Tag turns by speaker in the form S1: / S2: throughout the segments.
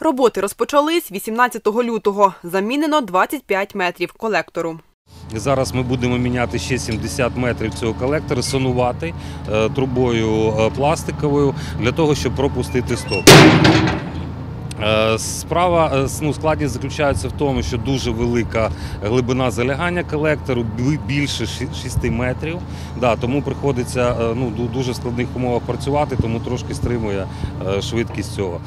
S1: Роботи розпочались 18 лютого. Замінено 25 метрів колектору.
S2: Зараз ми будемо міняти ще 70 метрів цього колектора, сонувати е, трубою е, пластиковою для того, щоб пропустити сток. Е, Справа ну, складність заключається в тому, що дуже велика глибина залягання колектору, більше ші- 6 метрів. Да, тому приходиться ну, ду- дуже складних умовах працювати, тому трошки стримує швидкість цього.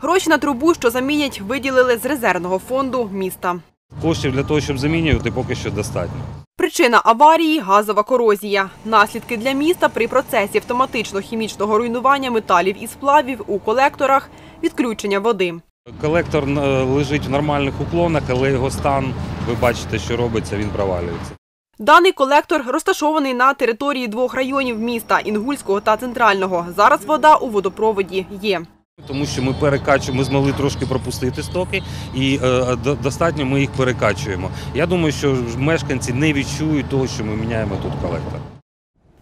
S1: Гроші на трубу, що замінять, виділили з резервного фонду міста.
S2: Коштів для того, щоб замінювати, поки що достатньо.
S1: Причина аварії газова корозія. Наслідки для міста при процесі автоматично-хімічного руйнування металів і сплавів у колекторах, відключення води.
S2: Колектор е, лежить в нормальних уклонах, але його стан, ви бачите, що робиться, він провалюється.
S1: Даний колектор розташований на території двох районів міста Інгульського та Центрального. Зараз вода у водопроводі є.
S2: Тому що ми перекачуємо, ми змогли трошки пропустити стоки, і е, достатньо ми їх перекачуємо. Я думаю, що мешканці не відчують того, що ми міняємо тут колектор.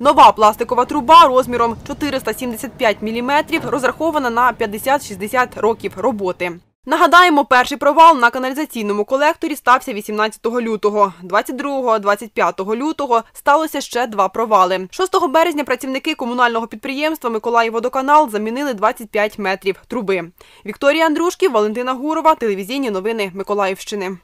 S1: Нова пластикова труба розміром 475 мм розрахована на 50-60 років роботи. Нагадаємо, перший провал на каналізаційному колекторі стався 18 лютого. 22-25 лютого сталося ще два провали. 6 березня працівники комунального підприємства Миколаївводоканал замінили 25 метрів труби. Вікторія Андрушків, Валентина Гурова, телевізійні новини Миколаївщини.